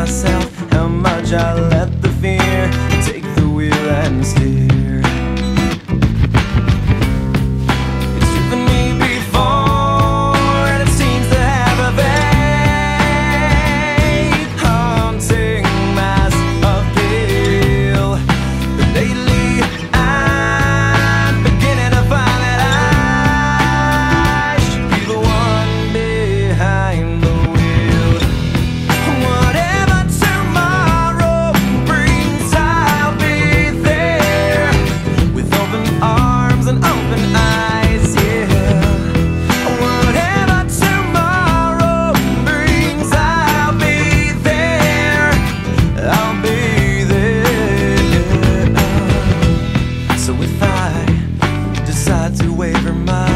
myself how much I let the fear take the wheel and steer. to waver my